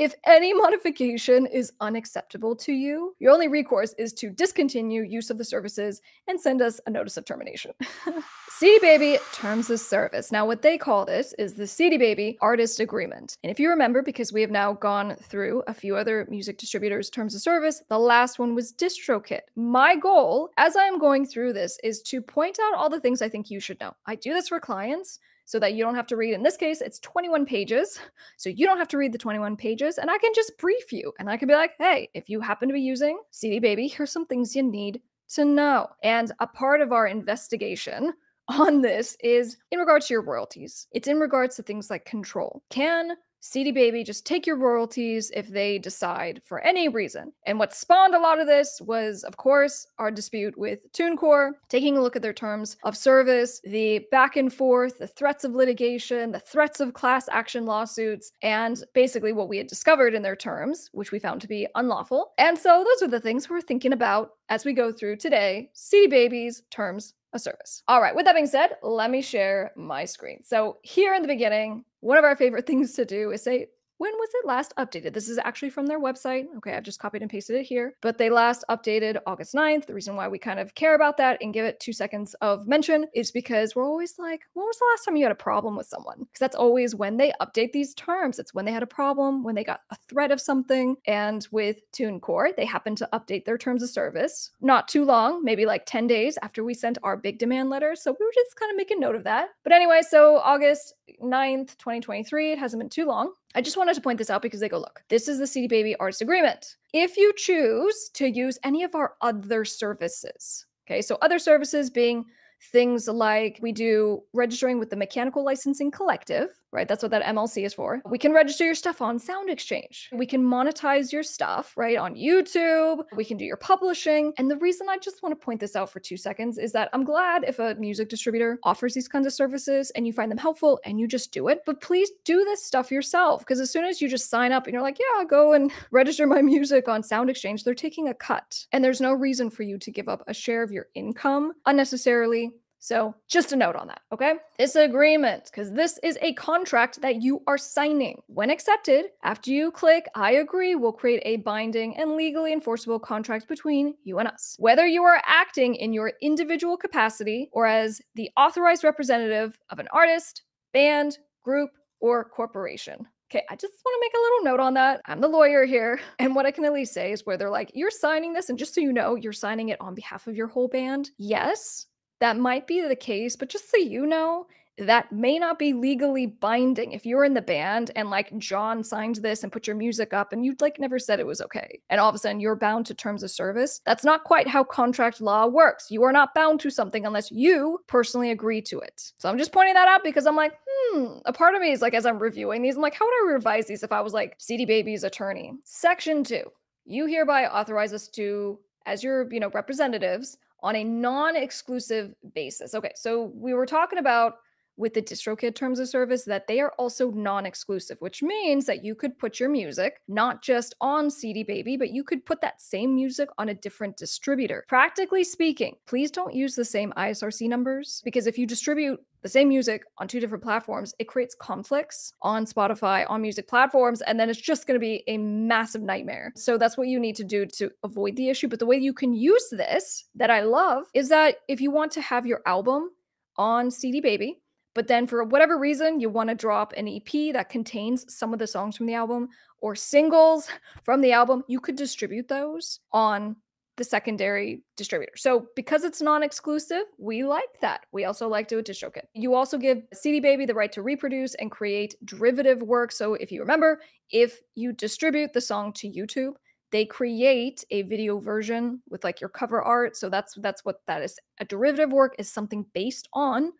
If any modification is unacceptable to you, your only recourse is to discontinue use of the services and send us a notice of termination. CD Baby Terms of Service. Now, what they call this is the CD Baby Artist Agreement. And if you remember, because we have now gone through a few other music distributors' terms of service, the last one was DistroKid. My goal, as I am going through this, is to point out all the things I think you should know. I do this for clients so that you don't have to read. In this case, it's 21 pages. So you don't have to read the 21 pages, and I can just brief you. And I can be like, hey, if you happen to be using CD Baby, here's some things you need to know. And a part of our investigation on this is in regards to your royalties. It's in regards to things like control. Can CD Baby just take your royalties if they decide for any reason. And what spawned a lot of this was, of course, our dispute with TuneCore, taking a look at their terms of service, the back and forth, the threats of litigation, the threats of class action lawsuits, and basically what we had discovered in their terms, which we found to be unlawful. And so those are the things we're thinking about as we go through today CD Baby's terms a service. All right, with that being said, let me share my screen. So here in the beginning, one of our favorite things to do is say, when was it last updated? This is actually from their website. Okay, I've just copied and pasted it here. But they last updated August 9th. The reason why we kind of care about that and give it two seconds of mention is because we're always like, when was the last time you had a problem with someone? Because that's always when they update these terms. It's when they had a problem, when they got a threat of something. And with TuneCore, they happened to update their terms of service not too long, maybe like 10 days after we sent our big demand letter. So we were just kind of making note of that. But anyway, so August 9th, 2023, it hasn't been too long. I just wanted to point this out because they go, look, this is the CD Baby Artist Agreement. If you choose to use any of our other services, okay, so other services being things like we do registering with the Mechanical Licensing Collective, right? That's what that MLC is for. We can register your stuff on Sound Exchange. We can monetize your stuff, right? On YouTube. We can do your publishing. And the reason I just want to point this out for two seconds is that I'm glad if a music distributor offers these kinds of services and you find them helpful and you just do it. But please do this stuff yourself because as soon as you just sign up and you're like, yeah, go and register my music on Sound Exchange, they're taking a cut. And there's no reason for you to give up a share of your income unnecessarily so, just a note on that, okay? This agreement, because this is a contract that you are signing. When accepted, after you click I agree, we'll create a binding and legally enforceable contract between you and us. Whether you are acting in your individual capacity or as the authorized representative of an artist, band, group, or corporation. Okay, I just want to make a little note on that. I'm the lawyer here. And what I can at least say is where they're like, you're signing this, and just so you know, you're signing it on behalf of your whole band. Yes, that might be the case, but just so you know, that may not be legally binding. If you're in the band and like John signed this and put your music up and you'd like never said it was okay, and all of a sudden you're bound to terms of service, that's not quite how contract law works. You are not bound to something unless you personally agree to it. So I'm just pointing that out because I'm like, hmm, a part of me is like, as I'm reviewing these, I'm like, how would I revise these if I was like CD Baby's attorney? Section two, you hereby authorize us to, as your, you know, representatives, on a non-exclusive basis. Okay, so we were talking about with the DistroKid terms of service that they are also non-exclusive, which means that you could put your music not just on CD Baby, but you could put that same music on a different distributor. Practically speaking, please don't use the same ISRC numbers because if you distribute the same music on two different platforms, it creates conflicts on Spotify, on music platforms, and then it's just going to be a massive nightmare. So that's what you need to do to avoid the issue. But the way you can use this that I love is that if you want to have your album on CD Baby, but then for whatever reason you want to drop an EP that contains some of the songs from the album or singles from the album, you could distribute those on the secondary distributor. So because it's non-exclusive, we like that. We also like to DistroKid. You also give CD Baby the right to reproduce and create derivative work. So if you remember, if you distribute the song to YouTube, they create a video version with like your cover art. So that's that's what that is. A derivative work is something based on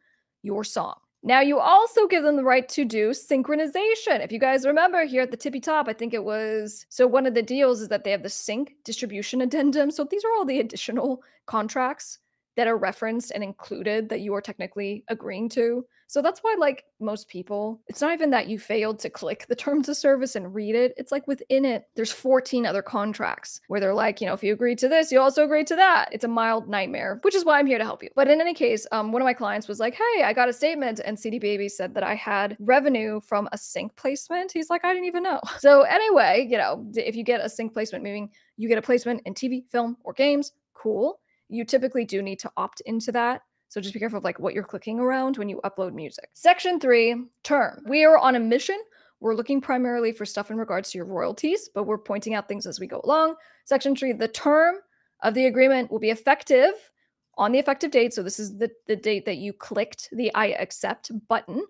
your song. Now, you also give them the right to do synchronization. If you guys remember here at the tippy top, I think it was so one of the deals is that they have the sync distribution addendum. So these are all the additional contracts that are referenced and included that you are technically agreeing to. So that's why, like most people, it's not even that you failed to click the terms of service and read it. It's like within it, there's 14 other contracts where they're like, you know, if you agree to this, you also agree to that. It's a mild nightmare, which is why I'm here to help you. But in any case, um, one of my clients was like, hey, I got a statement, and CD Baby said that I had revenue from a sync placement. He's like, I didn't even know. So anyway, you know, if you get a sync placement, meaning you get a placement in TV, film, or games, cool. You typically do need to opt into that so just be careful of like what you're clicking around when you upload music. Section three, term. We are on a mission. We're looking primarily for stuff in regards to your royalties, but we're pointing out things as we go along. Section three, the term of the agreement will be effective on the effective date. So this is the, the date that you clicked the I accept button.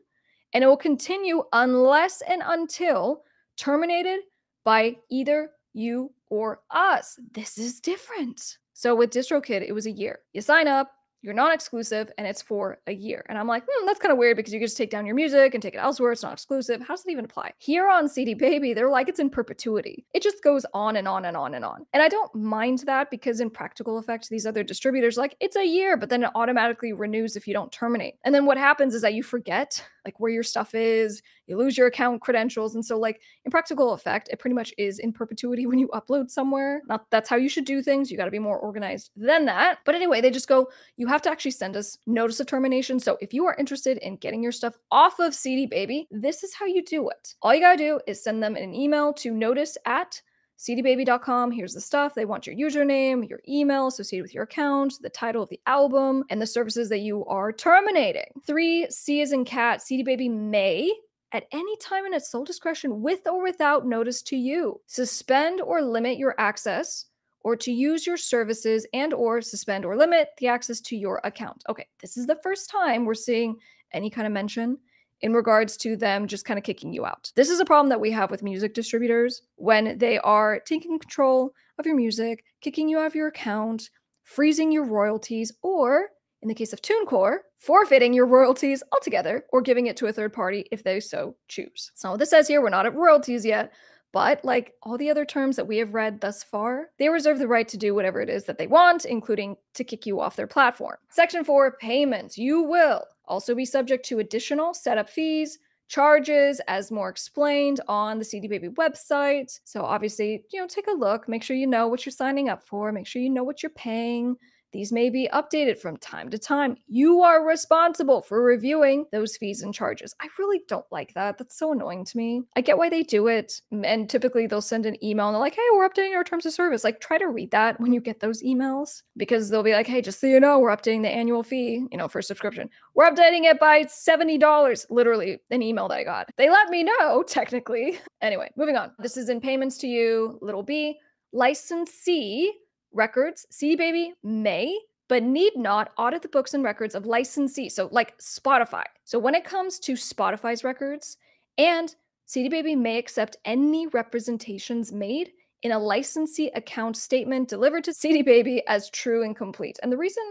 And it will continue unless and until terminated by either you or us. This is different. So with DistroKid, it was a year. You sign up, you're non-exclusive and it's for a year. And I'm like, hmm, that's kind of weird because you can just take down your music and take it elsewhere. It's not exclusive. How does it even apply? Here on CD Baby, they're like it's in perpetuity. It just goes on and on and on and on. And I don't mind that because in practical effect, these other distributors like it's a year, but then it automatically renews if you don't terminate. And then what happens is that you forget like where your stuff is, you lose your account credentials. And so, like, in practical effect, it pretty much is in perpetuity when you upload somewhere. Not that's how you should do things. You got to be more organized than that. But anyway, they just go, you have to actually send us notice of termination. So if you are interested in getting your stuff off of CD Baby, this is how you do it. All you got to do is send them an email to notice at cdbaby.com. Here's the stuff. They want your username, your email associated with your account, the title of the album, and the services that you are terminating. Three, C is in cat. CD Baby may at any time in its sole discretion with or without notice to you suspend or limit your access or to use your services and or suspend or limit the access to your account. Okay, this is the first time we're seeing any kind of mention in regards to them just kind of kicking you out. This is a problem that we have with music distributors when they are taking control of your music, kicking you out of your account, freezing your royalties, or in the case of TuneCore, forfeiting your royalties altogether or giving it to a third party if they so choose. So, what this says here, we're not at royalties yet, but like all the other terms that we have read thus far, they reserve the right to do whatever it is that they want, including to kick you off their platform. Section 4 Payments. You will also be subject to additional setup fees, charges as more explained on the CD Baby website. So obviously, you know, take a look, make sure you know what you're signing up for, make sure you know what you're paying. These may be updated from time to time. You are responsible for reviewing those fees and charges. I really don't like that. That's so annoying to me. I get why they do it. And typically they'll send an email and they're like, hey, we're updating our terms of service. Like, try to read that when you get those emails because they'll be like, hey, just so you know, we're updating the annual fee, you know, for subscription. We're updating it by $70. Literally, an email that I got. They let me know, technically. Anyway, moving on. This is in payments to you, little b. Licensee records, CD Baby may, but need not audit the books and records of licensees. So, like Spotify. So, when it comes to Spotify's records, and CD Baby may accept any representations made in a licensee account statement delivered to CD Baby as true and complete. And the reason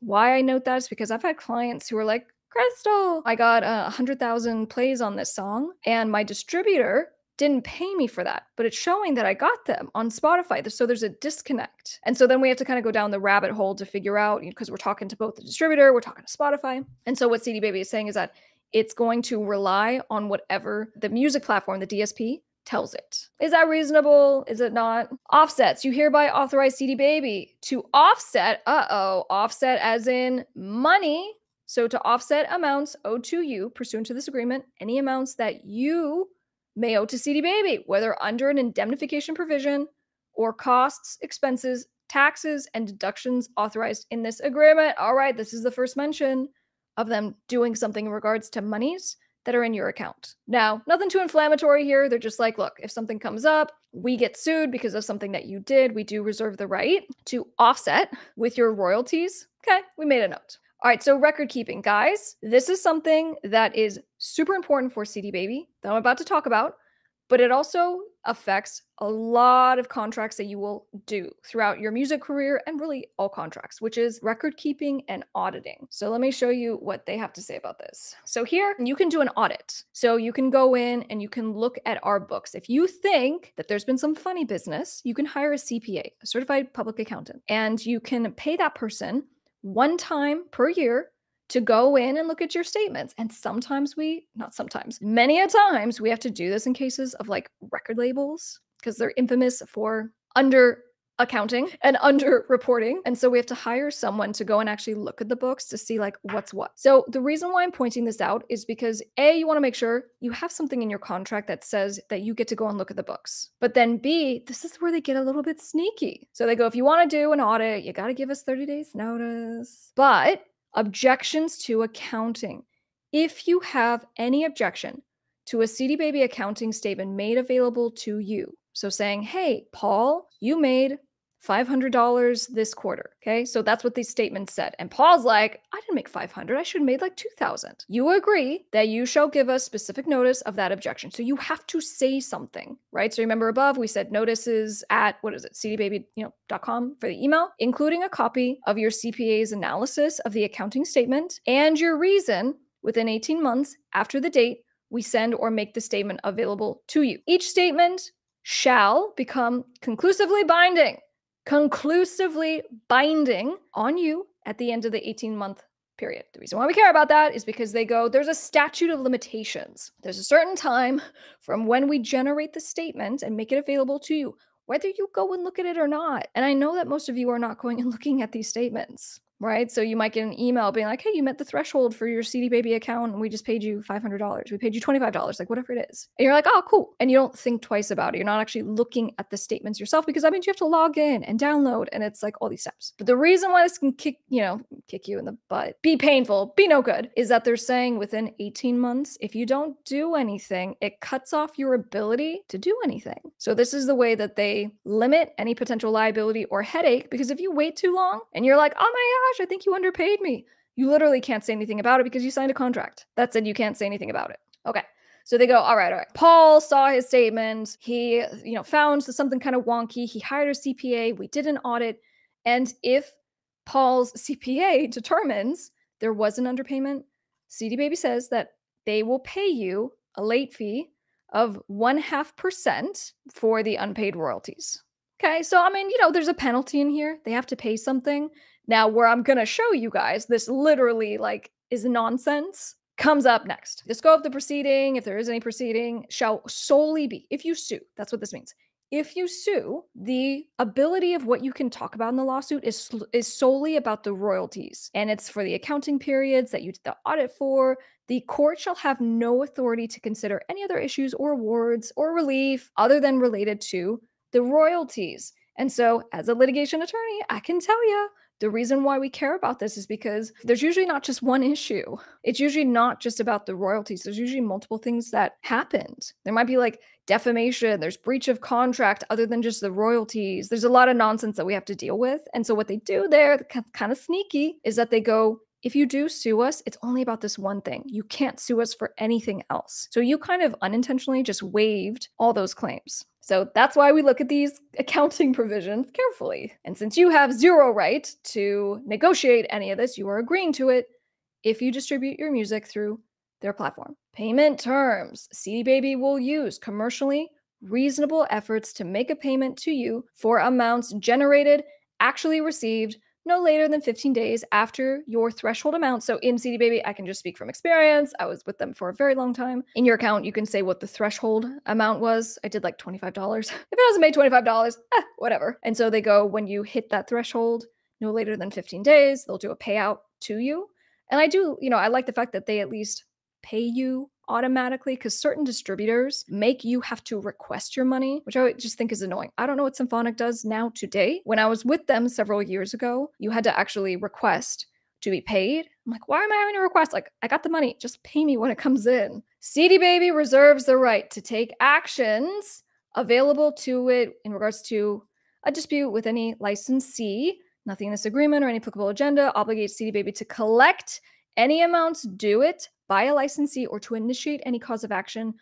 why I note that is because I've had clients who are like, Crystal, I got a uh, 100,000 plays on this song, and my distributor didn't pay me for that, but it's showing that I got them on Spotify. So there's a disconnect. And so then we have to kind of go down the rabbit hole to figure out, because you know, we're talking to both the distributor, we're talking to Spotify. And so what CD Baby is saying is that it's going to rely on whatever the music platform, the DSP, tells it. Is that reasonable? Is it not? Offsets. You hereby authorize CD Baby to offset, uh oh, offset as in money. So to offset amounts owed to you pursuant to this agreement, any amounts that you may owe to CD Baby, whether under an indemnification provision or costs, expenses, taxes, and deductions authorized in this agreement. All right, this is the first mention of them doing something in regards to monies that are in your account. Now, nothing too inflammatory here. They're just like, look, if something comes up, we get sued because of something that you did, we do reserve the right to offset with your royalties. Okay, we made a note. All right, so record keeping, guys. This is something that is super important for CD Baby that I'm about to talk about, but it also affects a lot of contracts that you will do throughout your music career and really all contracts, which is record keeping and auditing. So let me show you what they have to say about this. So here you can do an audit. So you can go in and you can look at our books. If you think that there's been some funny business, you can hire a CPA, a certified public accountant, and you can pay that person one time per year to go in and look at your statements. And sometimes we, not sometimes, many a times we have to do this in cases of like record labels because they're infamous for under accounting and under reporting. And so we have to hire someone to go and actually look at the books to see like what's what. So the reason why I'm pointing this out is because A, you want to make sure you have something in your contract that says that you get to go and look at the books. But then B, this is where they get a little bit sneaky. So they go, if you want to do an audit, you got to give us 30 days notice. But objections to accounting. If you have any objection to a CD Baby accounting statement made available to you, so saying, hey, Paul, you made $500 this quarter. Okay. So that's what these statements said. And Paul's like, I didn't make 500. I should have made like 2000. You agree that you shall give us specific notice of that objection. So you have to say something, right? So remember above, we said notices at what is it? cdbaby.com you know, dot .com for the email, including a copy of your CPA's analysis of the accounting statement and your reason within 18 months after the date we send or make the statement available to you. Each statement shall become conclusively binding conclusively binding on you at the end of the 18 month period. The reason why we care about that is because they go, there's a statute of limitations. There's a certain time from when we generate the statement and make it available to you, whether you go and look at it or not. And I know that most of you are not going and looking at these statements right? So you might get an email being like, hey, you met the threshold for your CD Baby account and we just paid you $500. We paid you $25, like whatever it is. And you're like, oh, cool. And you don't think twice about it. You're not actually looking at the statements yourself because that means you have to log in and download and it's like all these steps. But the reason why this can kick, you know, kick you in the butt, be painful, be no good, is that they're saying within 18 months, if you don't do anything, it cuts off your ability to do anything. So this is the way that they limit any potential liability or headache because if you wait too long and you're like, oh my gosh, I think you underpaid me. You literally can't say anything about it because you signed a contract that said you can't say anything about it. Okay. So they go, all right, all right. Paul saw his statement. He, you know, found something kind of wonky. He hired a CPA. We did an audit. And if Paul's CPA determines there was an underpayment, CD Baby says that they will pay you a late fee of one half percent for the unpaid royalties. Okay, so I mean, you know, there's a penalty in here. They have to pay something. Now, where I'm going to show you guys this literally like is nonsense comes up next. The scope of the proceeding, if there is any proceeding, shall solely be if you sue. That's what this means. If you sue, the ability of what you can talk about in the lawsuit is is solely about the royalties, and it's for the accounting periods that you did the audit for. The court shall have no authority to consider any other issues or awards or relief other than related to the royalties. And so, as a litigation attorney, I can tell you the reason why we care about this is because there's usually not just one issue. It's usually not just about the royalties. There's usually multiple things that happened. There might be like defamation, there's breach of contract other than just the royalties. There's a lot of nonsense that we have to deal with. And so what they do there, kind of sneaky, is that they go, if you do sue us, it's only about this one thing. You can't sue us for anything else. So you kind of unintentionally just waived all those claims. So that's why we look at these accounting provisions carefully. And since you have zero right to negotiate any of this, you are agreeing to it if you distribute your music through their platform. Payment terms CD Baby will use commercially reasonable efforts to make a payment to you for amounts generated, actually received, no later than 15 days after your threshold amount. So in CD Baby, I can just speak from experience. I was with them for a very long time. In your account, you can say what the threshold amount was. I did like $25. if it hasn't made $25, eh, whatever. And so they go, when you hit that threshold, no later than 15 days, they'll do a payout to you. And I do, you know, I like the fact that they at least pay you automatically because certain distributors make you have to request your money, which I just think is annoying. I don't know what Symphonic does now today. When I was with them several years ago, you had to actually request to be paid. I'm like, why am I having to request? Like, I got the money, just pay me when it comes in. CD Baby reserves the right to take actions available to it in regards to a dispute with any licensee. Nothing in this agreement or any applicable agenda obligates CD Baby to collect any amounts due it by a licensee or to initiate any cause of action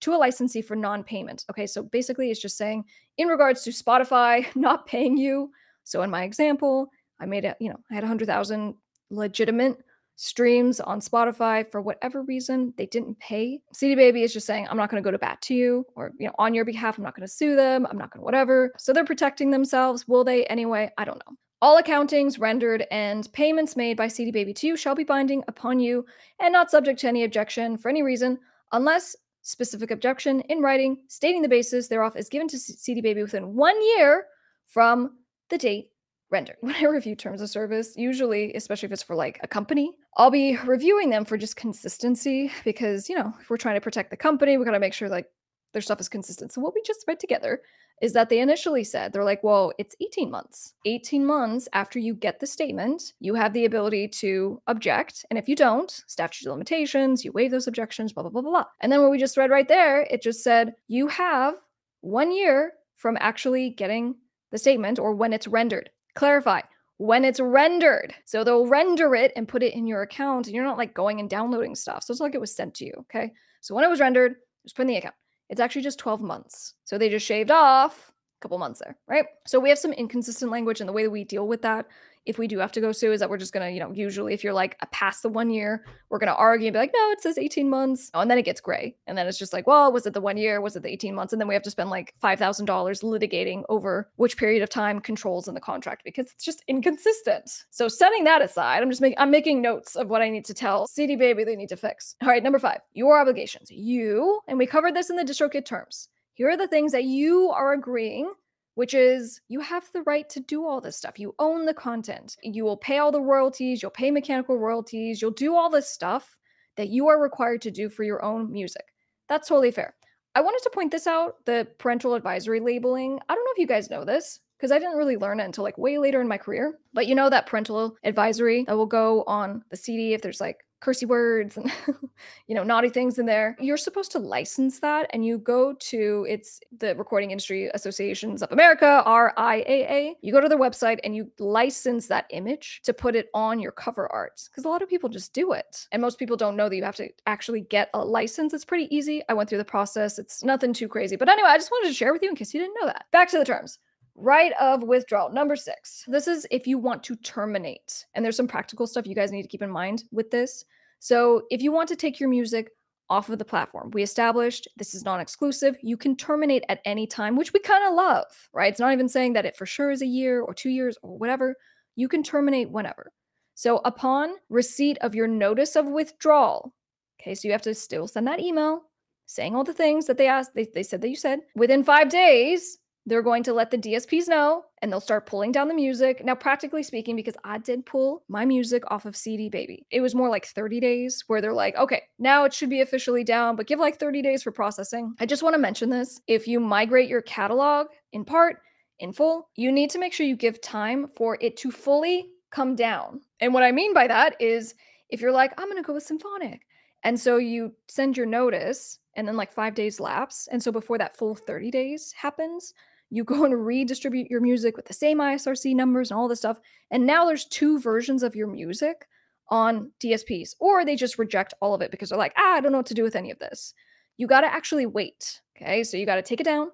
to a licensee for non-payment. Okay, so basically it's just saying in regards to Spotify not paying you. So in my example, I made it, you know, I had 100,000 legitimate streams on Spotify for whatever reason they didn't pay. CD Baby is just saying I'm not going to go to bat to you or you know on your behalf I'm not going to sue them. I'm not going to whatever. So they're protecting themselves. Will they anyway? I don't know. All accountings rendered and payments made by CD Baby to you shall be binding upon you and not subject to any objection for any reason, unless specific objection in writing stating the basis thereof is given to CD Baby within one year from the date rendered. When I review terms of service, usually, especially if it's for like a company, I'll be reviewing them for just consistency because, you know, if we're trying to protect the company, we got to make sure like their stuff is consistent. So what we just read together is that they initially said they're like, well, it's 18 months. 18 months after you get the statement, you have the ability to object. And if you don't, statute of limitations, you waive those objections, blah, blah, blah, blah. And then what we just read right there, it just said you have one year from actually getting the statement or when it's rendered. Clarify when it's rendered. So they'll render it and put it in your account, and you're not like going and downloading stuff. So it's like it was sent to you. Okay. So when it was rendered, just put in the account. It's actually just 12 months. So they just shaved off a couple months there, right? So we have some inconsistent language, and the way that we deal with that if we do have to go sue is that we're just gonna, you know, usually if you're like past the one year, we're gonna argue and be like, no, it says 18 months. Oh, and then it gets gray. And then it's just like, well, was it the one year? Was it the 18 months? And then we have to spend like $5,000 litigating over which period of time controls in the contract because it's just inconsistent. So setting that aside, I'm just making, I'm making notes of what I need to tell CD Baby they need to fix. All right, number five, your obligations. You, and we covered this in the DistroKid terms. Here are the things that you are agreeing which is you have the right to do all this stuff. You own the content. You will pay all the royalties, you'll pay mechanical royalties, you'll do all this stuff that you are required to do for your own music. That's totally fair. I wanted to point this out the parental advisory labeling. I don't know if you guys know this because I didn't really learn it until like way later in my career. But you know that parental advisory that will go on the CD if there's like cursey words and you know naughty things in there. You're supposed to license that and you go to it's the recording industry associations of america riaa you go to their website and you license that image to put it on your cover art because a lot of people just do it. And most people don't know that you have to actually get a license. It's pretty easy. I went through the process. It's nothing too crazy. But anyway i just wanted to share with you in case you didn't know that. Back to the terms Right of withdrawal. Number six. This is if you want to terminate. And there's some practical stuff you guys need to keep in mind with this. So if you want to take your music off of the platform, we established this is non exclusive. You can terminate at any time, which we kind of love, right? It's not even saying that it for sure is a year or two years or whatever. You can terminate whenever. So upon receipt of your notice of withdrawal, okay, so you have to still send that email saying all the things that they asked, they, they said that you said. Within five days, they're going to let the DSPs know and they'll start pulling down the music. Now, practically speaking, because I did pull my music off of CD Baby, it was more like 30 days where they're like, okay, now it should be officially down, but give like 30 days for processing. I just want to mention this. If you migrate your catalog in part, in full, you need to make sure you give time for it to fully come down. And what I mean by that is if you're like, I'm going to go with symphonic. And so you send your notice and then like five days lapse. And so before that full 30 days happens, you go and redistribute your music with the same ISRC numbers and all this stuff. And now there's two versions of your music on DSPs, or they just reject all of it because they're like, ah, I don't know what to do with any of this. You got to actually wait. Okay. So you got to take it down,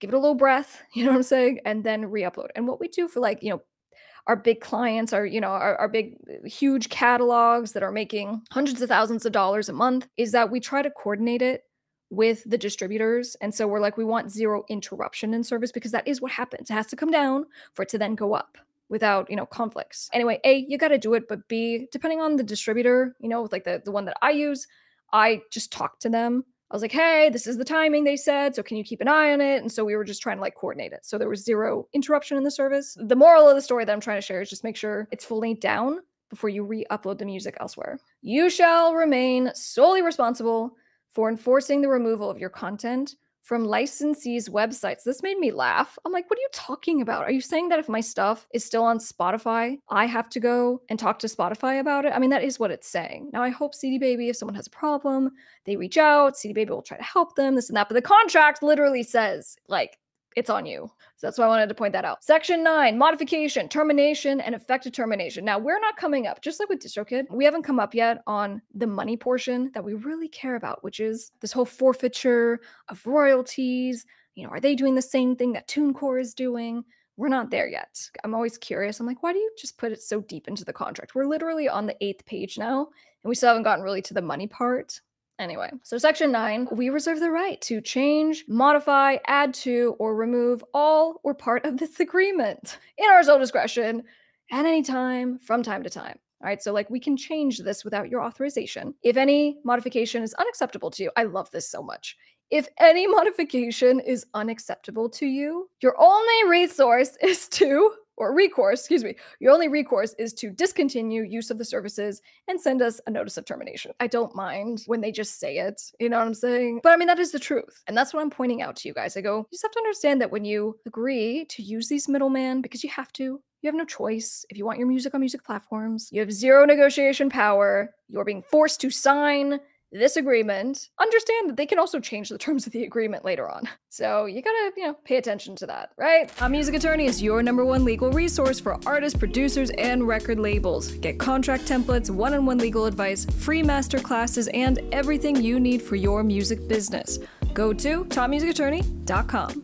give it a little breath, you know what I'm saying? And then re upload. And what we do for like, you know, our big clients, our, you know, our, our big, huge catalogs that are making hundreds of thousands of dollars a month is that we try to coordinate it with the distributors. And so we're like, we want zero interruption in service because that is what happens. It has to come down for it to then go up without, you know, conflicts. Anyway, A, you got to do it, but B, depending on the distributor, you know, with like the, the one that I use, I just talk to them. I was like, hey, this is the timing they said. So can you keep an eye on it? And so we were just trying to like coordinate it. So there was zero interruption in the service. The moral of the story that I'm trying to share is just make sure it's fully down before you re upload the music elsewhere. You shall remain solely responsible for enforcing the removal of your content from licensees' websites. This made me laugh. I'm like, what are you talking about? Are you saying that if my stuff is still on Spotify, I have to go and talk to Spotify about it? I mean, that is what it's saying. Now, I hope CD Baby, if someone has a problem, they reach out, CD Baby will try to help them, this and that. But the contract literally says, like, it's on you. So that's why I wanted to point that out. Section nine, modification, termination, and effective termination. Now we're not coming up, just like with DistroKid, we haven't come up yet on the money portion that we really care about, which is this whole forfeiture of royalties. You know, are they doing the same thing that TuneCore is doing? We're not there yet. I'm always curious. I'm like, why do you just put it so deep into the contract? We're literally on the eighth page now, and we still haven't gotten really to the money part. Anyway, so section nine, we reserve the right to change, modify, add to, or remove all or part of this agreement in our sole discretion at any time from time to time. All right, so like we can change this without your authorization. If any modification is unacceptable to you, I love this so much. If any modification is unacceptable to you, your only resource is to or recourse, excuse me, your only recourse is to discontinue use of the services and send us a notice of termination. I don't mind when they just say it, you know what I'm saying? But I mean, that is the truth. And that's what I'm pointing out to you guys. I go, you just have to understand that when you agree to use these middlemen, because you have to, you have no choice. If you want your music on music platforms, you have zero negotiation power. You're being forced to sign this agreement, understand that they can also change the terms of the agreement later on. So you gotta, you know, pay attention to that, right? A Music Attorney is your number one legal resource for artists, producers, and record labels. Get contract templates, one on one legal advice, free master classes, and everything you need for your music business. Go to topmusicattorney.com.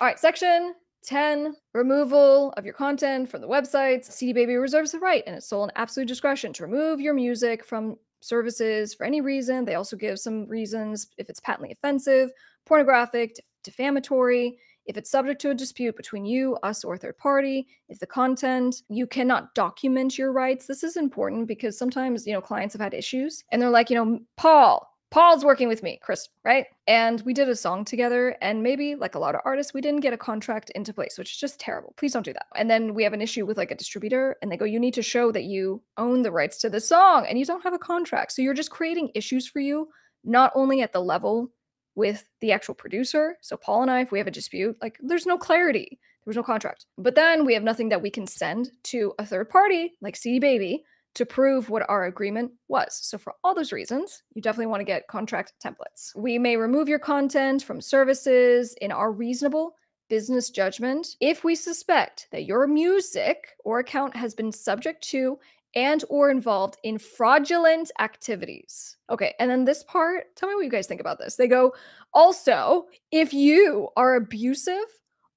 All right, section 10 removal of your content from the websites cd baby reserves the right and its sole and absolute discretion to remove your music from services for any reason. They also give some reasons if it's patently offensive, pornographic, defamatory, if it's subject to a dispute between you, us, or third party, if the content, you cannot document your rights. This is important because sometimes, you know, clients have had issues and they're like, you know, Paul, Paul's working with me, Chris, right? And we did a song together, and maybe like a lot of artists, we didn't get a contract into place, which is just terrible. Please don't do that. And then we have an issue with like a distributor, and they go, You need to show that you own the rights to the song, and you don't have a contract. So you're just creating issues for you, not only at the level with the actual producer. So Paul and I, if we have a dispute, like there's no clarity, there was no contract. But then we have nothing that we can send to a third party like CD Baby to prove what our agreement was. So, for all those reasons, you definitely want to get contract templates. We may remove your content from services in our reasonable business judgment if we suspect that your music or account has been subject to and or involved in fraudulent activities. Okay, and then this part, tell me what you guys think about this. They go, also, if you are abusive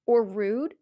or rude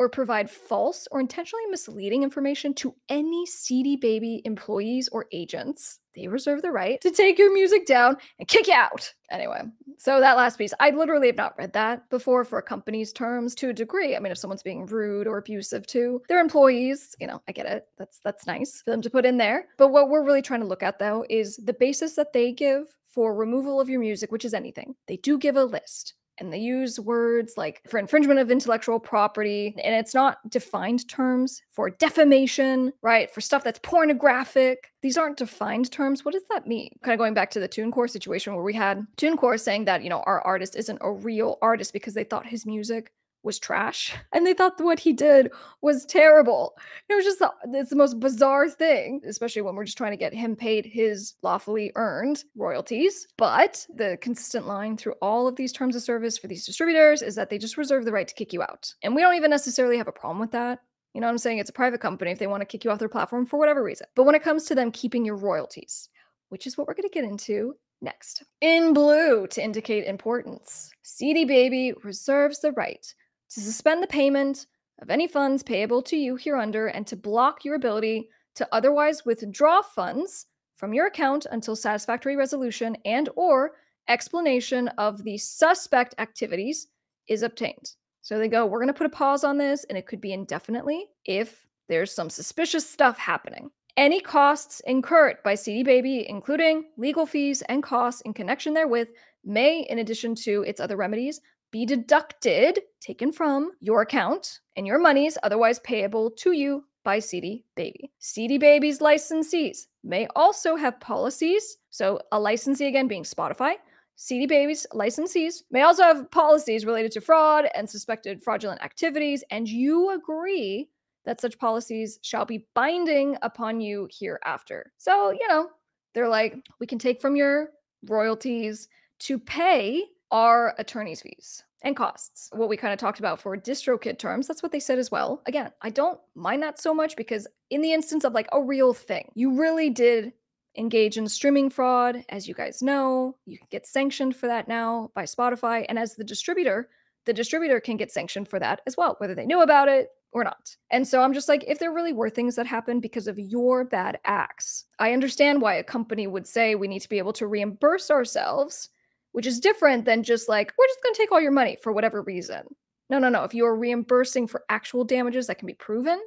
or provide false or intentionally misleading information to any CD Baby employees or agents, they reserve the right to take your music down and kick you out. Anyway, so that last piece, I literally have not read that before for a company's terms to a degree. I mean, if someone's being rude or abusive to their employees, you know, I get it. That's that's nice for them to put in there. But what we're really trying to look at though is the basis that they give for removal of your music, which is anything. They do give a list and they use words like for infringement of intellectual property and it's not defined terms for defamation right? For stuff that's pornographic. These aren't defined terms. What does that mean? Kind of going back to the TuneCore situation where we had TuneCore saying that you know our artist isn't a real artist because they thought his music was trash and they thought what he did was terrible. It was just the, it's the most bizarre thing, especially when we're just trying to get him paid his lawfully earned royalties. But the consistent line through all of these terms of service for these distributors is that they just reserve the right to kick you out. And we don't even necessarily have a problem with that. You know what I'm saying? It's a private company if they want to kick you off their platform for whatever reason. But when it comes to them keeping your royalties, which is what we're going to get into next. In blue to indicate importance, CD Baby reserves the right to suspend the payment of any funds payable to you hereunder and to block your ability to otherwise withdraw funds from your account until satisfactory resolution and or explanation of the suspect activities is obtained. So they go, we're going to put a pause on this and it could be indefinitely if there's some suspicious stuff happening. Any costs incurred by CD Baby, including legal fees and costs in connection therewith, may, in addition to its other remedies, be deducted, taken from your account, and your monies otherwise payable to you by CD Baby. CD Baby's licensees may also have policies. So, a licensee again being Spotify. CD Baby's licensees may also have policies related to fraud and suspected fraudulent activities, and you agree that such policies shall be binding upon you hereafter. So, you know, they're like, we can take from your royalties to pay are attorney's fees and costs. What we kind of talked about for DistroKid terms, that's what they said as well. Again, I don't mind that so much because in the instance of like a real thing, you really did engage in streaming fraud. As you guys know, you can get sanctioned for that now by Spotify. And as the distributor, the distributor can get sanctioned for that as well, whether they knew about it or not. And so I'm just like, if there really were things that happened because of your bad acts, I understand why a company would say we need to be able to reimburse ourselves which is different than just like, we're just going to take all your money for whatever reason. No, no, no. If you are reimbursing for actual damages that can be proven,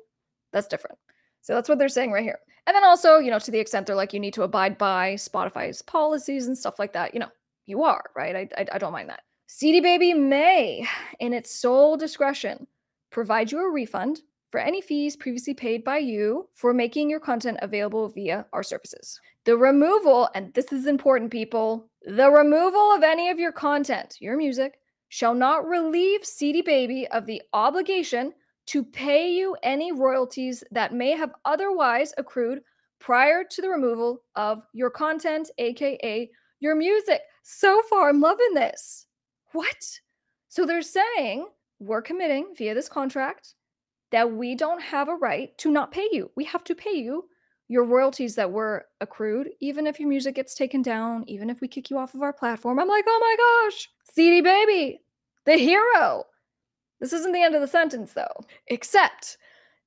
that's different. So that's what they're saying right here. And then also, you know, to the extent they're like, you need to abide by Spotify's policies and stuff like that, you know, you are, right? I, I, I don't mind that. CD Baby may, in its sole discretion, provide you a refund for any fees previously paid by you for making your content available via our services. The removal, and this is important, people, the removal of any of your content, your music, shall not relieve CD Baby of the obligation to pay you any royalties that may have otherwise accrued prior to the removal of your content, aka your music. So far, I'm loving this. What? So they're saying we're committing via this contract that we don't have a right to not pay you. We have to pay you your royalties that were accrued, even if your music gets taken down, even if we kick you off of our platform. I'm like, oh my gosh, CD Baby, the hero. This isn't the end of the sentence, though, except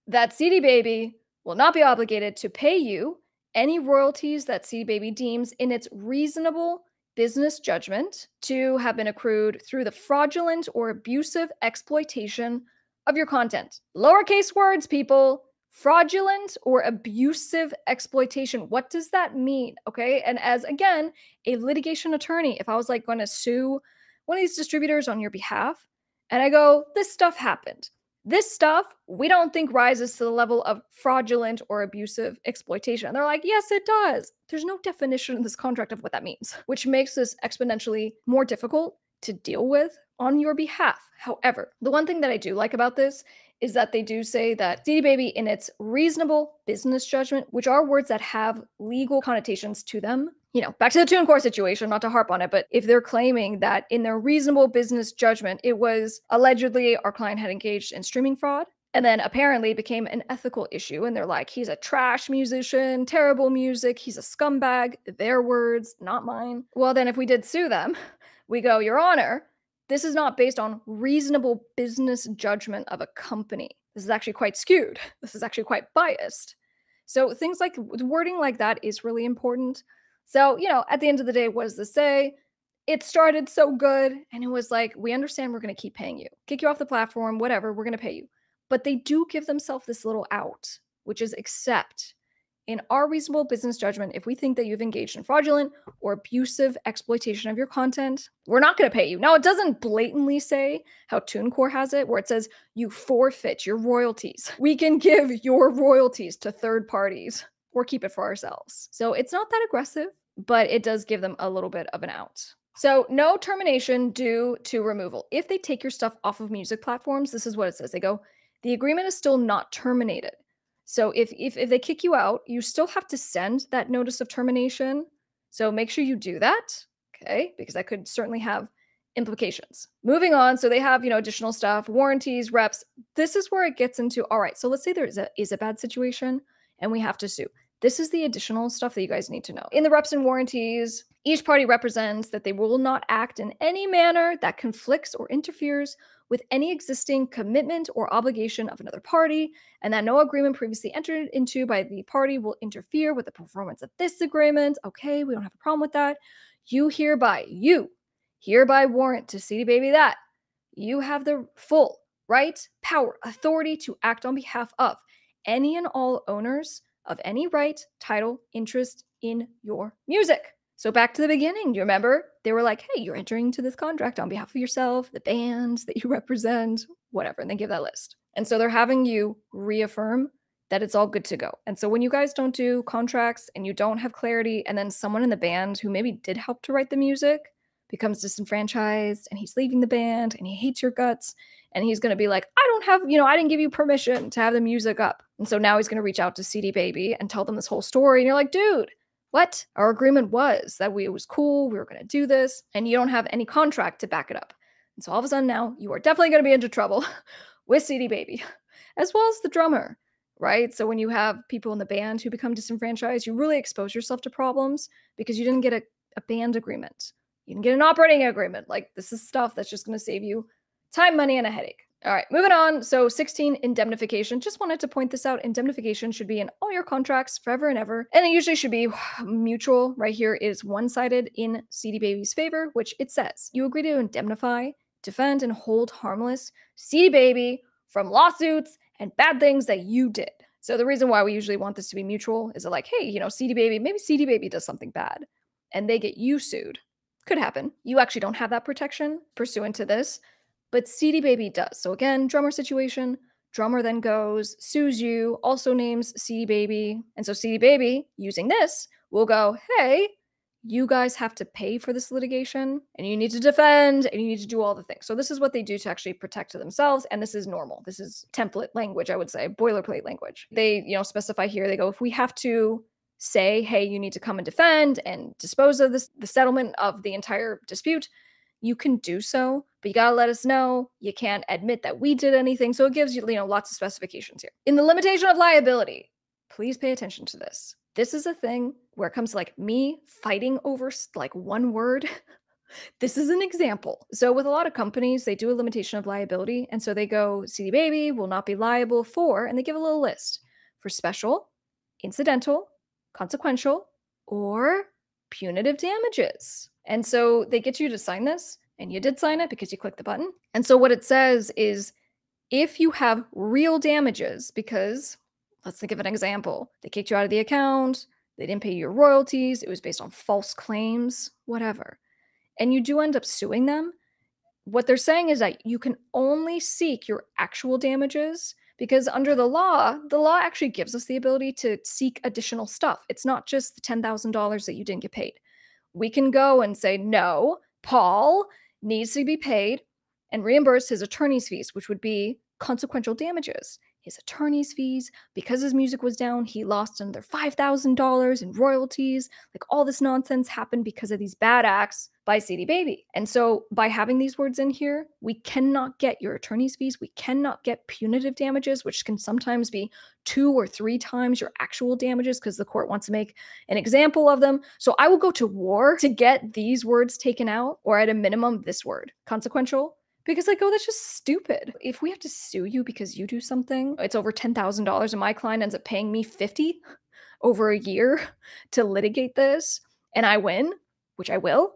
that CD Baby will not be obligated to pay you any royalties that CD Baby deems in its reasonable business judgment to have been accrued through the fraudulent or abusive exploitation of your content. Lowercase words, people. Fraudulent or abusive exploitation. What does that mean? Okay. And as again, a litigation attorney, if I was like going to sue one of these distributors on your behalf, and I go, this stuff happened. This stuff we don't think rises to the level of fraudulent or abusive exploitation. And they're like, yes, it does. There's no definition in this contract of what that means, which makes this exponentially more difficult to deal with on your behalf. However, the one thing that I do like about this is that they do say that CD Baby, in its reasonable business judgment, which are words that have legal connotations to them, you know, back to the TuneCore situation, not to harp on it, but if they're claiming that in their reasonable business judgment, it was allegedly our client had engaged in streaming fraud, and then apparently became an ethical issue. And they're like, he's a trash musician, terrible music, he's a scumbag. Their words, not mine. Well, then if we did sue them, we go, Your Honor, this is not based on reasonable business judgment of a company. This is actually quite skewed. This is actually quite biased. So things like wording like that is really important. So, you know, at the end of the day, what does this say? It started so good and it was like, we understand we're going to keep paying you, kick you off the platform, whatever, we're going to pay you. But they do give themselves this little out, which is accept in our reasonable business judgment, if we think that you've engaged in fraudulent or abusive exploitation of your content, we're not going to pay you. Now, it doesn't blatantly say how TuneCore has it, where it says you forfeit your royalties. We can give your royalties to third parties or keep it for ourselves. So it's not that aggressive, but it does give them a little bit of an out. So, no termination due to removal. If they take your stuff off of music platforms, this is what it says. They go, the agreement is still not terminated. So, if, if, if they kick you out, you still have to send that notice of termination. So, make sure you do that. Okay. Because that could certainly have implications. Moving on, so they have, you know, additional stuff, warranties, reps. This is where it gets into all right. So let's say there is a is a bad situation and we have to sue. This is the additional stuff that you guys need to know. In the reps and warranties, each party represents that they will not act in any manner that conflicts or interferes with any existing commitment or obligation of another party, and that no agreement previously entered into by the party will interfere with the performance of this agreement. Okay, we don't have a problem with that. You hereby, you hereby warrant to CD Baby that you have the full right, power, authority to act on behalf of any and all owners of any right, title, interest in your music. So back to the beginning, you remember they were like, "Hey, you're entering into this contract on behalf of yourself, the band that you represent, whatever," and they give that list. And so they're having you reaffirm that it's all good to go. And so when you guys don't do contracts and you don't have clarity, and then someone in the band who maybe did help to write the music becomes disenfranchised and he's leaving the band and he hates your guts and he's going to be like, I don't have, you know, I didn't give you permission to have the music up. And so now he's going to reach out to CD Baby and tell them this whole story. And you're like, dude, what? Our agreement was that we it was cool, we were going to do this, and you don't have any contract to back it up. And so all of a sudden now you are definitely going to be into trouble with CD Baby, as well as the drummer, right? So when you have people in the band who become disenfranchised, you really expose yourself to problems because you didn't get a, a band agreement. You didn't get an operating agreement. Like this is stuff that's just going to save you time, money, and a headache. All right, moving on. So 16, indemnification. Just wanted to point this out. Indemnification should be in all your contracts forever and ever. And it usually should be mutual. Right here is one sided in CD Baby's favor, which it says you agree to indemnify, defend, and hold harmless CD Baby from lawsuits and bad things that you did. So the reason why we usually want this to be mutual is like, hey, you know, CD Baby, maybe CD Baby does something bad and they get you sued. Could happen. You actually don't have that protection pursuant to this, but CD Baby does. So again, drummer situation, drummer then goes, sues you, also names CD Baby. And so CD Baby, using this, will go, hey, you guys have to pay for this litigation and you need to defend and you need to do all the things. So this is what they do to actually protect themselves and this is normal. This is template language, I would say, boilerplate language. They, you know, specify here they go if we have to say, "Hey, you need to come and defend and dispose of this the settlement of the entire dispute," you can do so, but you got to let us know. You can't admit that we did anything. So it gives you, you know, lots of specifications here. In the limitation of liability, please pay attention to this this is a thing where it comes to like me fighting over like one word. this is an example. So with a lot of companies, they do a limitation of liability. And so they go, CD Baby will not be liable for, and they give a little list for special, incidental, consequential, or punitive damages. And so they get you to sign this, and you did sign it because you clicked the button. And so what it says is if you have real damages, because Let's think of an example. They kicked you out of the account, they didn't pay your royalties, it was based on false claims, whatever. And you do end up suing them. What they're saying is that you can only seek your actual damages because under the law, the law actually gives us the ability to seek additional stuff. It's not just the $10,000 that you didn't get paid. We can go and say, no, Paul needs to be paid and reimburse his attorney's fees, which would be consequential damages his attorney's fees. Because his music was down, he lost another $5,000 in royalties. Like all this nonsense happened because of these bad acts by CD Baby. And so by having these words in here, we cannot get your attorney's fees. We cannot get punitive damages, which can sometimes be two or three times your actual damages because the court wants to make an example of them. So I will go to war to get these words taken out, or at a minimum, this word consequential because like oh that's just stupid. If we have to sue you because you do something it's over $10000 and my client ends up paying me 50 over a year to litigate this and i win which i will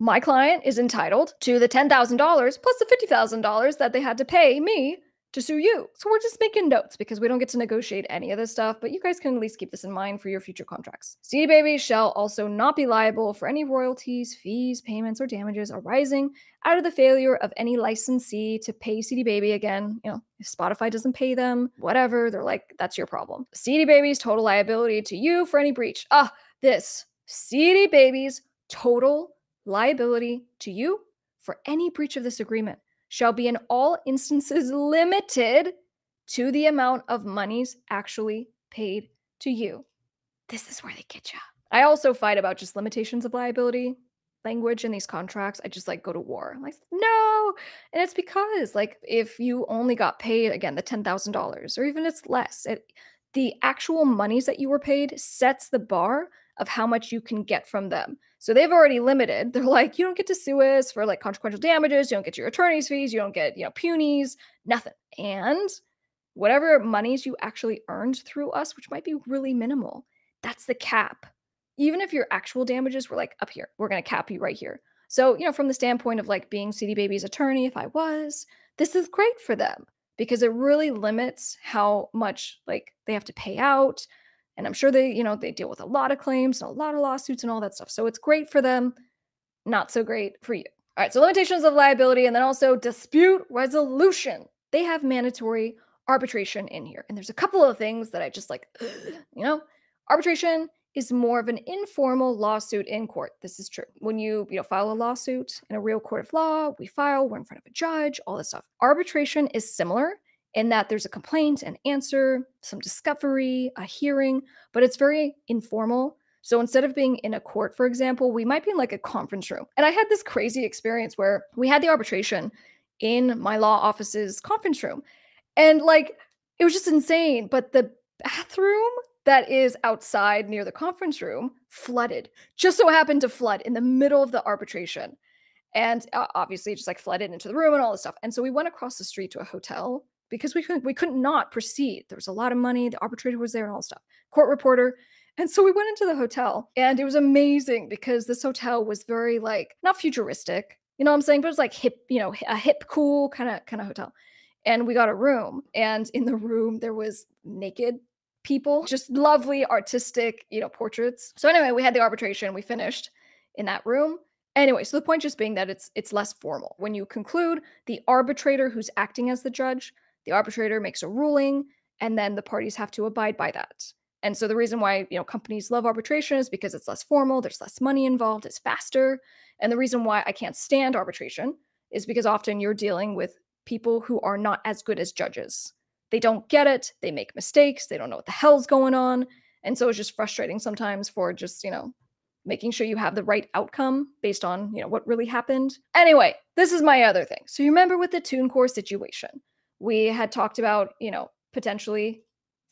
my client is entitled to the $10000 plus the $50000 that they had to pay me to sue you. So we're just making notes because we don't get to negotiate any of this stuff, but you guys can at least keep this in mind for your future contracts. CD Baby shall also not be liable for any royalties, fees, payments, or damages arising out of the failure of any licensee to pay CD Baby again. You know, if Spotify doesn't pay them, whatever, they're like, that's your problem. CD Baby's total liability to you for any breach. Ah, this CD Baby's total liability to you for any breach of this agreement shall be in all instances limited to the amount of monies actually paid to you. This is where they get you. I also fight about just limitations of liability language in these contracts. I just like go to war. I'm like, no. And it's because, like, if you only got paid again the $10,000 or even it's less, it, the actual monies that you were paid sets the bar of how much you can get from them. So they've already limited. They're like, you don't get to sue us for like consequential damages. You don't get your attorney's fees. You don't get, you know, punies, nothing. And whatever monies you actually earned through us, which might be really minimal, that's the cap. Even if your actual damages were like up here, we're going to cap you right here. So, you know, from the standpoint of like being CD Baby's attorney, if I was, this is great for them because it really limits how much like they have to pay out and I'm sure they, you know, they deal with a lot of claims and a lot of lawsuits and all that stuff. So it's great for them, not so great for you. All right, so limitations of liability and then also dispute resolution. They have mandatory arbitration in here. And there's a couple of things that I just like, you know, arbitration is more of an informal lawsuit in court. This is true. When you, you know, file a lawsuit in a real court of law, we file, we're in front of a judge, all this stuff. Arbitration is similar in that there's a complaint, an answer, some discovery, a hearing, but it's very informal. So instead of being in a court, for example, we might be in like a conference room. And I had this crazy experience where we had the arbitration in my law office's conference room. And like, it was just insane. But the bathroom that is outside near the conference room flooded, just so happened to flood in the middle of the arbitration. And obviously, just like flooded into the room and all this stuff. And so we went across the street to a hotel because we couldn't we couldn't not proceed. There was a lot of money. The arbitrator was there and all stuff. Court reporter. And so we went into the hotel and it was amazing because this hotel was very like not futuristic, you know what I'm saying? But it was like hip, you know, a hip, cool kind of kind of hotel. And we got a room. And in the room there was naked people, just lovely artistic, you know, portraits. So anyway, we had the arbitration, we finished in that room. Anyway, so the point just being that it's it's less formal. When you conclude, the arbitrator who's acting as the judge, the arbitrator makes a ruling and then the parties have to abide by that. And so the reason why, you know, companies love arbitration is because it's less formal, there's less money involved, it's faster. And the reason why I can't stand arbitration is because often you're dealing with people who are not as good as judges. They don't get it, they make mistakes, they don't know what the hell's going on. And so it's just frustrating sometimes for just, you know, making sure you have the right outcome based on, you know, what really happened. Anyway, this is my other thing. So you remember with the TuneCore situation, we had talked about, you know, potentially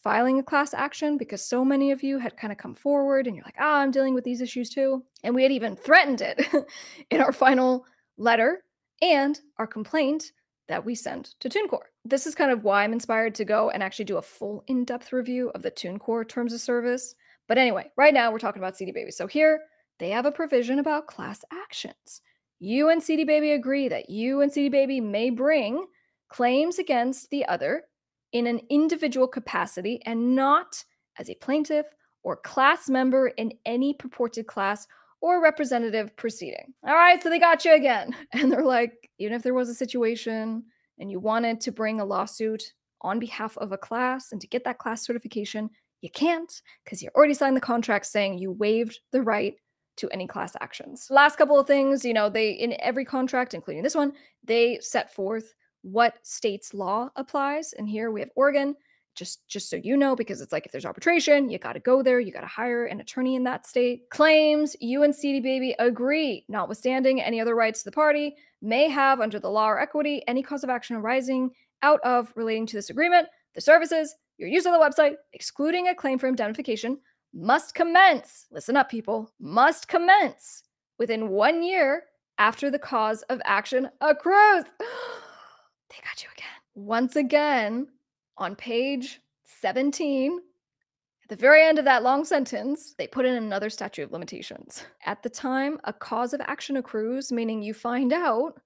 filing a class action because so many of you had kind of come forward and you're like, ah, oh, I'm dealing with these issues too. And we had even threatened it in our final letter and our complaint that we sent to TuneCore. This is kind of why I'm inspired to go and actually do a full in depth review of the TuneCore terms of service. But anyway, right now we're talking about CD Baby. So here they have a provision about class actions. You and CD Baby agree that you and CD Baby may bring claims against the other in an individual capacity and not as a plaintiff or class member in any purported class or representative proceeding. All right, so they got you again. And they're like, even if there was a situation and you wanted to bring a lawsuit on behalf of a class and to get that class certification, you can't because you already signed the contract saying you waived the right to any class actions. Last couple of things, you know, they in every contract, including this one, they set forth what state's law applies. And here we have Oregon, just just so you know because it's like if there's arbitration you got to go there you got to hire an attorney in that state. Claims you and cd baby agree notwithstanding any other rights the party may have under the law or equity any cause of action arising out of relating to this agreement the services your use of the website excluding a claim for indemnification must commence listen up people must commence within one year after the cause of action accrues they got you again once again on page 17, at the very end of that long sentence, they put in another statute of limitations. At the time, a cause of action accrues, meaning you find out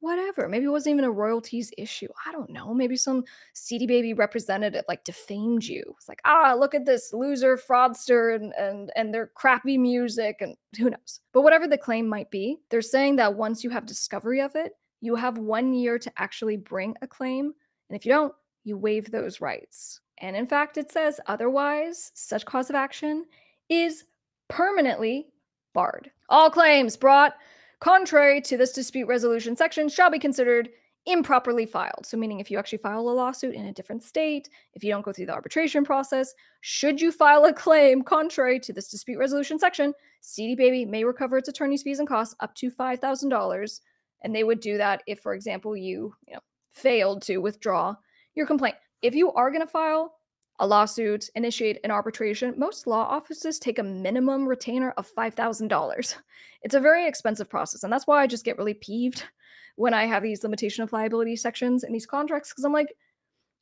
whatever. Maybe it wasn't even a royalties issue. I don't know. Maybe some CD baby representative like defamed you. It's like, ah, look at this loser fraudster and and and their crappy music and who knows. But whatever the claim might be, they're saying that once you have discovery of it, you have one year to actually bring a claim. And if you don't, you waive those rights. And in fact, it says otherwise, such cause of action is permanently barred. All claims brought contrary to this dispute resolution section shall be considered improperly filed. So, meaning if you actually file a lawsuit in a different state, if you don't go through the arbitration process, should you file a claim contrary to this dispute resolution section, CD Baby may recover its attorney's fees and costs up to $5,000. And they would do that if, for example, you, you know, failed to withdraw your complaint. If you are going to file a lawsuit, initiate an arbitration, most law offices take a minimum retainer of $5,000. It's a very expensive process. And that's why I just get really peeved when I have these limitation of liability sections in these contracts. Because I'm like,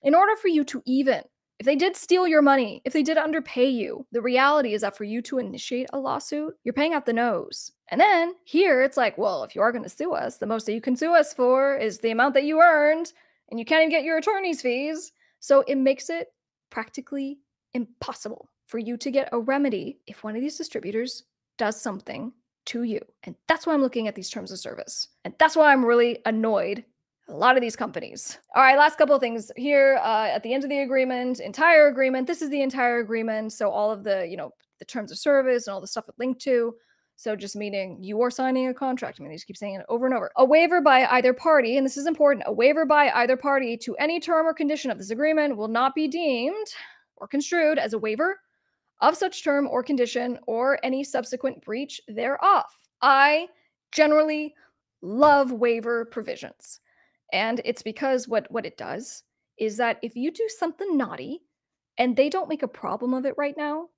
in order for you to even, if they did steal your money, if they did underpay you, the reality is that for you to initiate a lawsuit, you're paying out the nose. And then here it's like, well, if you are going to sue us, the most that you can sue us for is the amount that you earned and you can't even get your attorney's fees. So it makes it practically impossible for you to get a remedy if one of these distributors does something to you. And that's why I'm looking at these terms of service. And that's why I'm really annoyed a lot of these companies. All right, last couple of things here uh, at the end of the agreement, entire agreement. This is the entire agreement. So all of the, you know, the terms of service and all the stuff it linked to. So just meaning you are signing a contract. I mean, they just keep saying it over and over. A waiver by either party, and this is important, a waiver by either party to any term or condition of this agreement will not be deemed or construed as a waiver of such term or condition or any subsequent breach thereof. I generally love waiver provisions. And it's because what what it does is that if you do something naughty and they don't make a problem of it right now,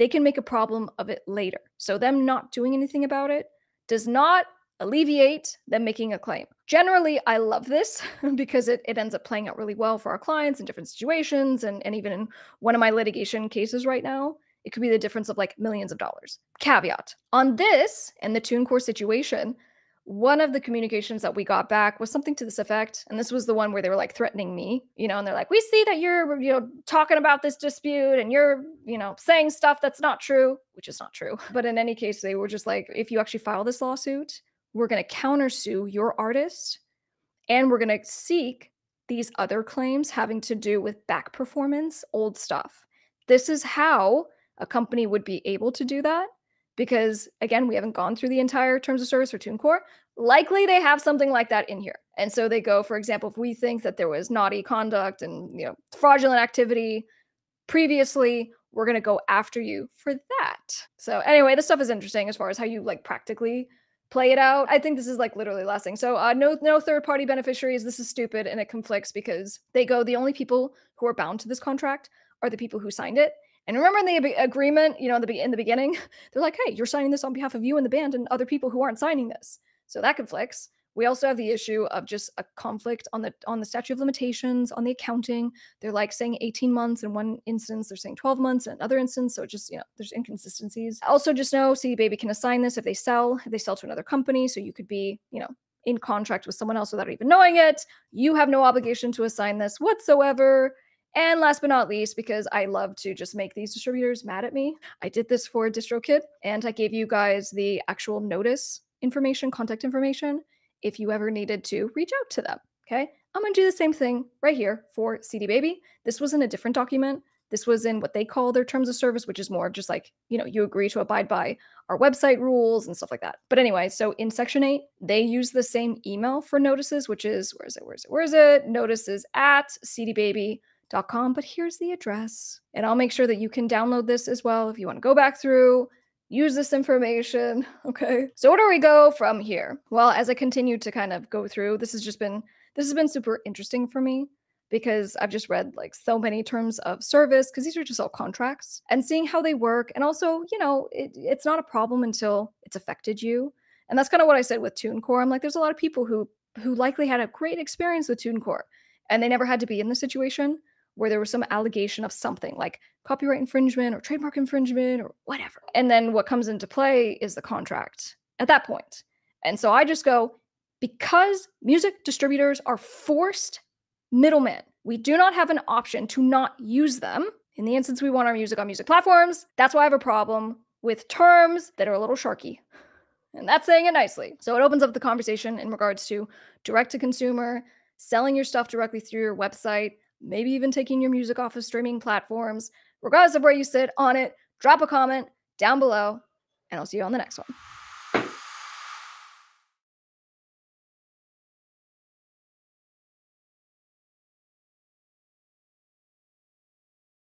they can make a problem of it later. So, them not doing anything about it does not alleviate them making a claim. Generally, I love this because it, it ends up playing out really well for our clients in different situations. And, and even in one of my litigation cases right now, it could be the difference of like millions of dollars. Caveat on this and the TuneCore situation, one of the communications that we got back was something to this effect. And this was the one where they were like threatening me, you know, and they're like, we see that you're, you know, talking about this dispute and you're, you know, saying stuff that's not true, which is not true. But in any case, they were just like, if you actually file this lawsuit, we're going to countersue your artist and we're going to seek these other claims having to do with back performance, old stuff. This is how a company would be able to do that because again, we haven't gone through the entire terms of service for TuneCore. Likely they have something like that in here. And so they go, for example, if we think that there was naughty conduct and you know fraudulent activity previously, we're gonna go after you for that. So anyway, this stuff is interesting as far as how you like practically play it out. I think this is like literally last thing. So uh, no no third party beneficiaries. This is stupid and it conflicts because they go the only people who are bound to this contract are the people who signed it. And remember in the agreement, you know, in the, in the beginning, they're like, hey, you're signing this on behalf of you and the band and other people who aren't signing this. So that conflicts. We also have the issue of just a conflict on the on the statute of limitations, on the accounting. They're like saying 18 months in one instance, they're saying 12 months in another instance. So just, you know, there's inconsistencies. Also, just know CD Baby can assign this if they sell, if they sell to another company. So you could be, you know, in contract with someone else without even knowing it. You have no obligation to assign this whatsoever. And last but not least, because I love to just make these distributors mad at me, I did this for DistroKid and I gave you guys the actual notice information, contact information, if you ever needed to reach out to them. Okay. I'm going to do the same thing right here for CD Baby. This was in a different document. This was in what they call their terms of service, which is more just like, you know, you agree to abide by our website rules and stuff like that. But anyway, so in section eight, they use the same email for notices, which is, where is it? Where is it? Where is it? Notices at cdbaby com, but here's the address. And I'll make sure that you can download this as well if you want to go back through, use this information. Okay. So where do we go from here? Well, as I continue to kind of go through, this has just been this has been super interesting for me because I've just read like so many terms of service because these are just all contracts and seeing how they work. And also, you know, it, it's not a problem until it's affected you. And that's kind of what I said with TuneCore. I'm like, there's a lot of people who who likely had a great experience with TuneCore and they never had to be in the situation where there was some allegation of something like copyright infringement or trademark infringement or whatever. And then what comes into play is the contract at that point. And so I just go, because music distributors are forced middlemen, we do not have an option to not use them. In the instance we want our music on music platforms, that's why I have a problem with terms that are a little sharky. And that's saying it nicely. So it opens up the conversation in regards to direct to consumer, selling your stuff directly through your website, maybe even taking your music off of streaming platforms. Regardless of where you sit on it, drop a comment down below, and I'll see you on the next one.